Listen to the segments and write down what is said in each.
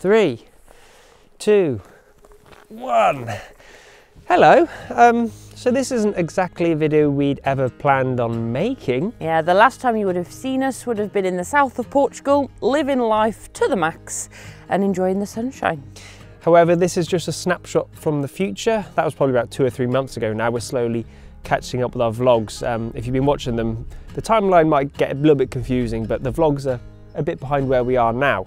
three, two, one. Hello. Um, so this isn't exactly a video we'd ever planned on making. Yeah, the last time you would have seen us would have been in the south of Portugal, living life to the max and enjoying the sunshine. However, this is just a snapshot from the future. That was probably about two or three months ago. Now we're slowly catching up with our vlogs. Um, if you've been watching them, the timeline might get a little bit confusing, but the vlogs are a bit behind where we are now.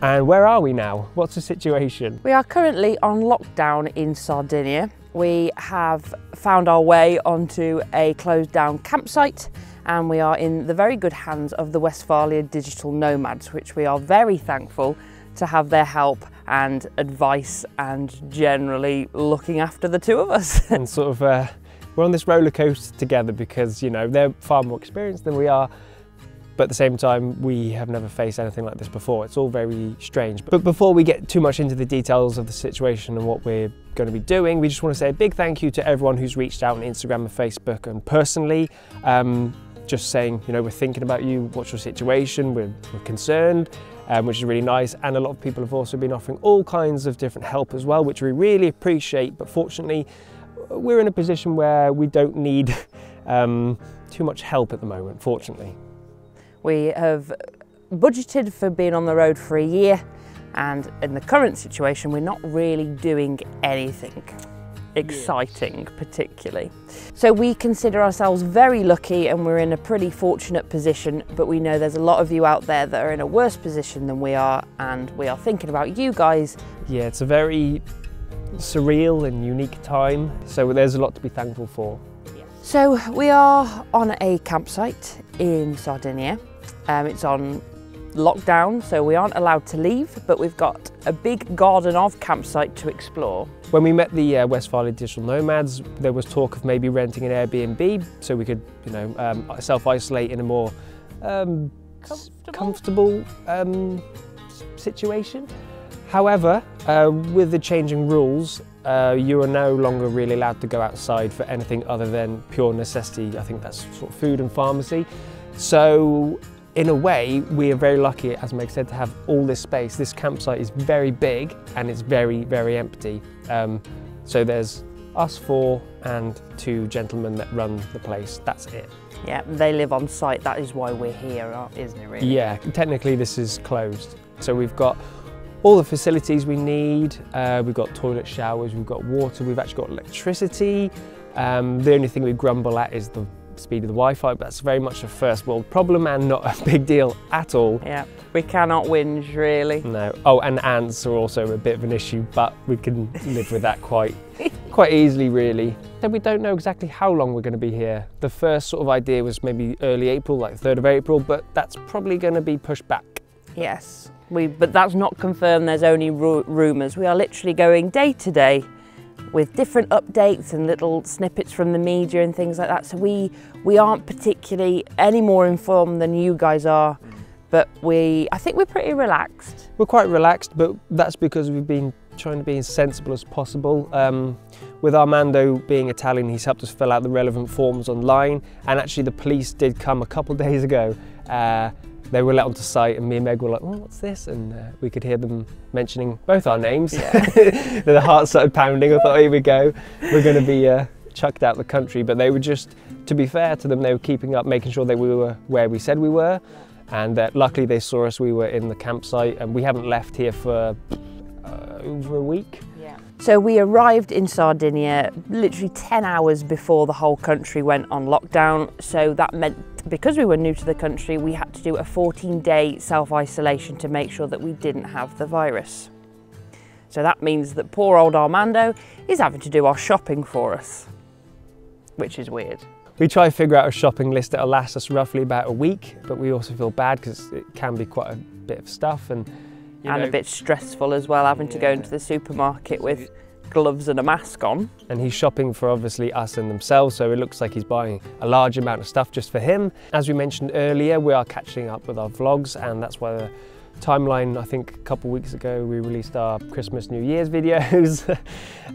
And where are we now? What's the situation? We are currently on lockdown in Sardinia. We have found our way onto a closed down campsite and we are in the very good hands of the Westphalia Digital Nomads, which we are very thankful to have their help and advice and generally looking after the two of us. and sort of, uh, we're on this roller coaster together because, you know, they're far more experienced than we are but at the same time we have never faced anything like this before. It's all very strange. But before we get too much into the details of the situation and what we're going to be doing, we just want to say a big thank you to everyone who's reached out on Instagram and Facebook and personally, um, just saying, you know, we're thinking about you, what's your situation, we're, we're concerned, um, which is really nice. And a lot of people have also been offering all kinds of different help as well, which we really appreciate. But fortunately, we're in a position where we don't need um, too much help at the moment, fortunately. We have budgeted for being on the road for a year and in the current situation we're not really doing anything exciting yes. particularly. So we consider ourselves very lucky and we're in a pretty fortunate position but we know there's a lot of you out there that are in a worse position than we are and we are thinking about you guys. Yeah it's a very surreal and unique time so there's a lot to be thankful for. So we are on a campsite in Sardinia. Um, it's on lockdown, so we aren't allowed to leave, but we've got a big garden of campsite to explore. When we met the uh, Westphalia Digital Nomads, there was talk of maybe renting an Airbnb so we could, you know, um, self-isolate in a more um, comfortable, comfortable um, situation. However, uh, with the changing rules, uh, you are no longer really allowed to go outside for anything other than pure necessity. I think that's sort of food and pharmacy. So in a way, we are very lucky, as Meg said, to have all this space. This campsite is very big and it's very, very empty. Um, so there's us four and two gentlemen that run the place. That's it. Yeah, they live on site. That is why we're here, isn't it really? Yeah, technically this is closed. So we've got all the facilities we need. Uh, we've got toilet showers, we've got water, we've actually got electricity. Um, the only thing we grumble at is the speed of the Wi-Fi, but that's very much a first world problem and not a big deal at all. Yeah, we cannot whinge really. No. Oh, and ants are also a bit of an issue, but we can live with that quite, quite easily really. So we don't know exactly how long we're going to be here. The first sort of idea was maybe early April, like 3rd of April, but that's probably going to be pushed back. Yes, we, but that's not confirmed, there's only rumours. We are literally going day to day with different updates and little snippets from the media and things like that. So we, we aren't particularly any more informed than you guys are, but we, I think we're pretty relaxed. We're quite relaxed, but that's because we've been trying to be as sensible as possible. Um, with Armando being Italian, he's helped us fill out the relevant forms online, and actually the police did come a couple days ago uh, they were let onto site and me and Meg were like, oh, what's this? And uh, we could hear them mentioning both our names. Yeah. the heart started pounding. I thought, here we go. We're going to be uh, chucked out of the country. But they were just, to be fair to them, they were keeping up, making sure that we were where we said we were. And that luckily they saw us, we were in the campsite and we haven't left here for uh, over a week. So we arrived in Sardinia literally 10 hours before the whole country went on lockdown. So that meant because we were new to the country, we had to do a 14 day self-isolation to make sure that we didn't have the virus. So that means that poor old Armando is having to do our shopping for us, which is weird. We try to figure out a shopping list that'll last us roughly about a week, but we also feel bad because it can be quite a bit of stuff and and know, a bit stressful as well, having yeah. to go into the supermarket with gloves and a mask on. And he's shopping for obviously us and themselves, so it looks like he's buying a large amount of stuff just for him. As we mentioned earlier, we are catching up with our vlogs, and that's why the timeline, I think a couple of weeks ago, we released our Christmas, New Year's videos.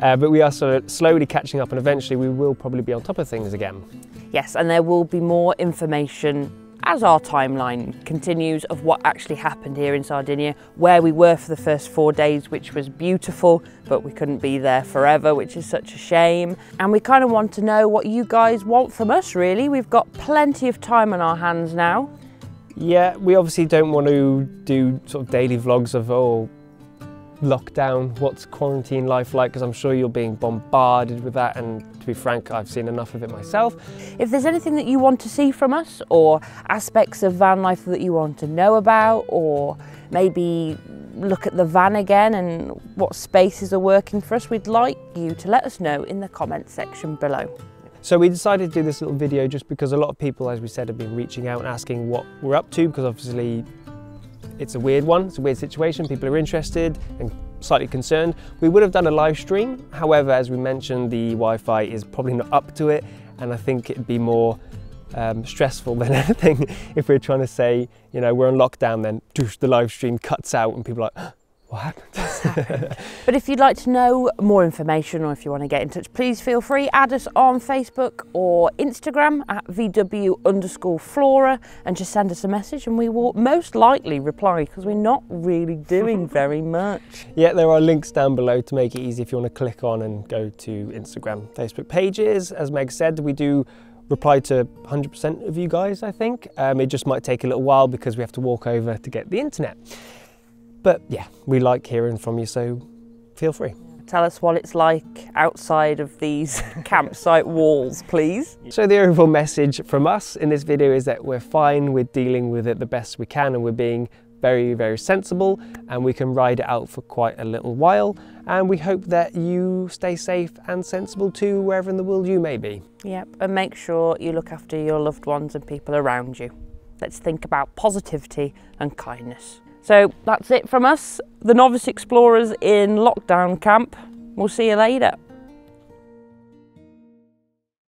uh, but we are sort of slowly catching up, and eventually we will probably be on top of things again. Yes, and there will be more information as our timeline continues of what actually happened here in Sardinia, where we were for the first four days, which was beautiful, but we couldn't be there forever, which is such a shame. And we kind of want to know what you guys want from us, really. We've got plenty of time on our hands now. Yeah, we obviously don't want to do sort of daily vlogs of, oh, lockdown, what's quarantine life like? Because I'm sure you're being bombarded with that. And to be frank, I've seen enough of it myself. If there's anything that you want to see from us or aspects of van life that you want to know about or maybe look at the van again and what spaces are working for us, we'd like you to let us know in the comments section below. So we decided to do this little video just because a lot of people, as we said, have been reaching out and asking what we're up to because obviously it's a weird one, it's a weird situation, people are interested and slightly concerned. We would have done a live stream, however, as we mentioned, the Wi-Fi is probably not up to it and I think it'd be more um, stressful than anything if we're trying to say, you know, we're on lockdown, then the live stream cuts out and people are like, what happened? but if you'd like to know more information or if you want to get in touch, please feel free. Add us on Facebook or Instagram at VW underscore Flora and just send us a message and we will most likely reply because we're not really doing very much. Yeah, there are links down below to make it easy if you want to click on and go to Instagram, Facebook pages. As Meg said, we do reply to 100% of you guys, I think. Um, it just might take a little while because we have to walk over to get the internet. But yeah, we like hearing from you, so feel free. Tell us what it's like outside of these campsite walls, please. So the overall message from us in this video is that we're fine, we're dealing with it the best we can and we're being very, very sensible and we can ride it out for quite a little while. And we hope that you stay safe and sensible too, wherever in the world you may be. Yep, and make sure you look after your loved ones and people around you. Let's think about positivity and kindness. So that's it from us, the Novice Explorers in lockdown camp. We'll see you later.